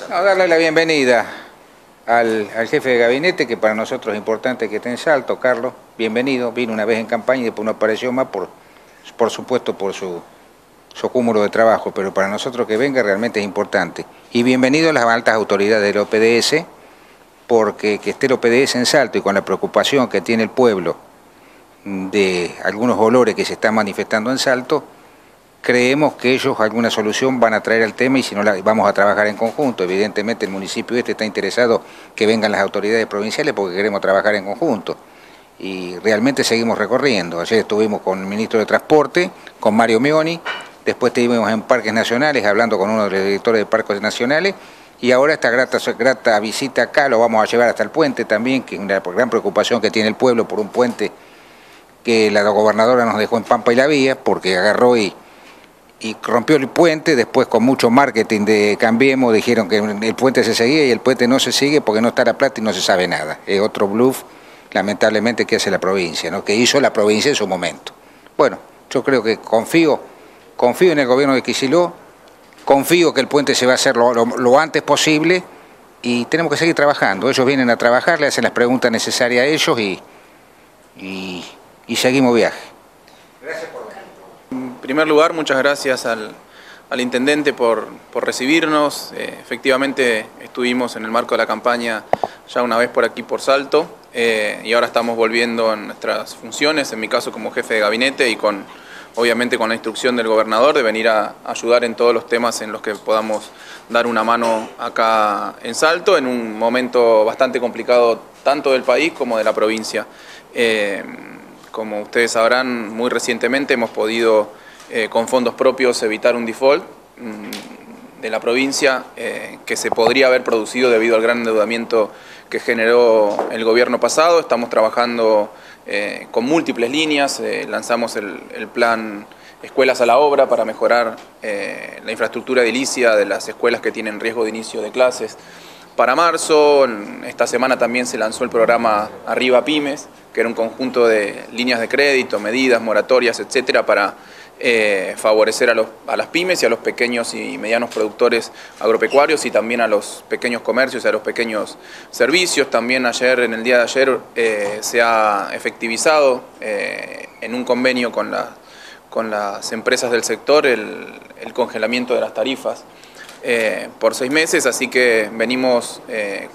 No, darle la bienvenida al, jefe de gabinete, que para nosotros es importante que esté en Salto, Carlos. Bienvenido, vino una vez en campaña y después no apareció más, por, por supuesto, por su, su cúmulo de trabajo, pero para nosotros que venga realmente es importante. Y bienvenido a las altas autoridades del OPDS, porque que esté el OPDS en Salto y con la preocupación que tiene el pueblo de algunos olores que se están manifestando en Salto, creemos que ellos alguna solución van a traer al tema y si no la, vamos a trabajar en conjunto. Evidentemente el municipio este está interesado que vengan las autoridades provinciales porque queremos trabajar en conjunto. Y realmente seguimos recorriendo. Ayer estuvimos con el ministro de Transporte, con Mario Meoni, después estuvimos en Parques Nacionales hablando con uno de los directores de Parques Nacionales y ahora esta grata, grata visita acá lo vamos a llevar hasta el puente también, que es una gran preocupación que tiene el pueblo por un puente que la gobernadora nos dejó en Pampa y la Vía, porque agarró y y rompió el puente, después con mucho marketing de Cambiemos dijeron que el puente se seguía y el puente no se sigue porque no está la plata y no se sabe nada. Es otro bluff, lamentablemente, que hace la provincia, ¿no? que hizo la provincia en su momento. Bueno, yo creo que confío, confío en el gobierno de Quisiló, confío que el puente se va a hacer lo, antes posible y tenemos que seguir trabajando. Ellos vienen a trabajar, le hacen las preguntas necesarias a ellos y, y, seguimos viaje. Gracias primer lugar, muchas gracias al, intendente por, recibirnos. Eh, efectivamente, estuvimos en el marco de la campaña ya una vez por aquí por Salto eh, y ahora estamos volviendo a nuestras funciones, en mi caso como jefe de gabinete y con obviamente con la instrucción del gobernador de venir a ayudar en todos los temas en los que podamos dar una mano acá en Salto, en un momento bastante complicado tanto del país como de la provincia. Eh, como ustedes sabrán, muy recientemente hemos podido eh, con fondos propios evitar un default mm, de la provincia eh, que se podría haber producido debido al gran endeudamiento que generó el gobierno pasado. Estamos trabajando eh, con múltiples líneas, lanzamos el, plan Escuelas a la Obra para mejorar la infraestructura edilicia de las escuelas que tienen riesgo de inicio de clases. Para marzo, esta semana también se lanzó el programa Arriba Pymes, que era un conjunto de líneas de crédito, medidas, moratorias, etcétera, para eh, favorecer a, los, a, las pymes y a los pequeños y medianos productores agropecuarios y también a los pequeños comercios y a los pequeños servicios. También ayer, en el día de ayer, eh, se ha efectivizado eh, en un convenio con, la, con, las empresas del sector el, el congelamiento de las tarifas. por seis meses, así que venimos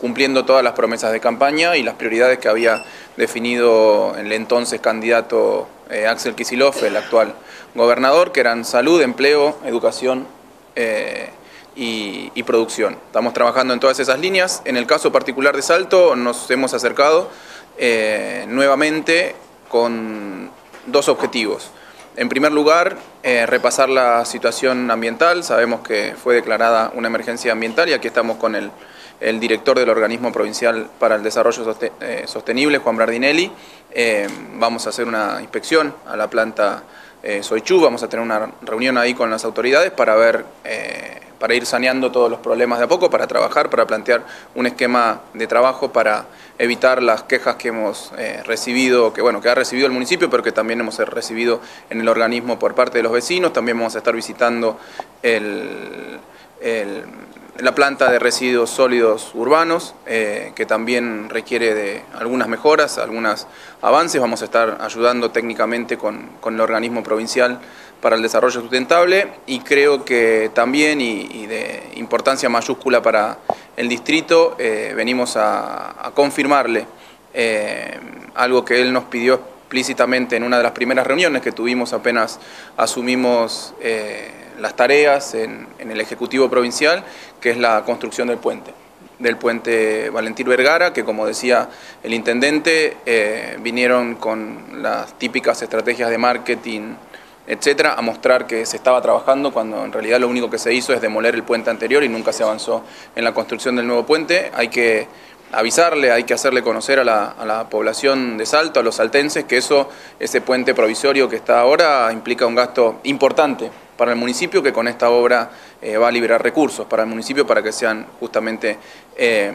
cumpliendo todas las promesas de campaña y las prioridades que había definido el entonces candidato Axel Kisilov, el actual gobernador, que eran salud, empleo, educación eh, y, producción. Estamos trabajando en todas esas líneas. En el caso particular de Salto nos hemos acercado eh, nuevamente con dos objetivos. En primer lugar, eh, repasar la situación ambiental. Sabemos que fue declarada una emergencia ambiental y aquí estamos con el, director del Organismo Provincial para el Desarrollo Sostenible, Juan Bardinelli. vamos a hacer una inspección a la planta eh, Soichú, vamos a tener una reunión ahí con las autoridades para ver, eh, para ir saneando todos los problemas de a poco, para trabajar, para plantear un esquema de trabajo para evitar las quejas que hemos eh, recibido, que bueno, que ha recibido el municipio, pero que también hemos recibido en el organismo por parte de los vecinos. También vamos a estar visitando el la planta de residuos sólidos urbanos, eh, que también requiere de algunas mejoras, algunos avances. Vamos a estar ayudando técnicamente con, el organismo provincial para el desarrollo sustentable y creo que también, y, de importancia mayúscula para el distrito, eh, venimos a, confirmarle eh, algo que él nos pidió explícitamente en una de las primeras reuniones que tuvimos apenas asumimos las tareas en, el Ejecutivo Provincial, que es la construcción del puente del puente Valentín Vergara, que como decía el intendente, eh, vinieron con las típicas estrategias de marketing, etcétera, a mostrar que se estaba trabajando cuando en realidad lo único que se hizo es demoler el puente anterior y nunca se avanzó en la construcción del nuevo puente. Hay que avisarle, hay que hacerle conocer a la, población de Salto, a los saltenses, que eso, ese puente provisorio que está ahora implica un gasto importante para el municipio que con esta obra eh, va a liberar recursos para el municipio para que sean justamente eh,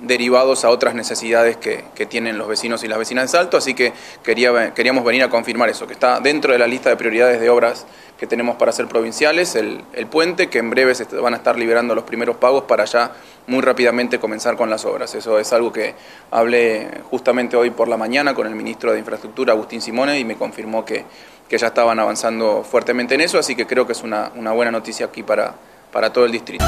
derivados a otras necesidades que, tienen los vecinos y las vecinas de Salto, así que quería, queríamos venir a confirmar eso, que está dentro de la lista de prioridades de obras que tenemos para hacer provinciales, el, puente, que en breve se van a estar liberando los primeros pagos para ya muy rápidamente comenzar con las obras. Eso es algo que hablé justamente hoy por la mañana con el ministro de Infraestructura, Agustín Simone, y me confirmó que, que ya estaban avanzando fuertemente en eso, así que creo que es una, buena noticia aquí para, para todo el distrito.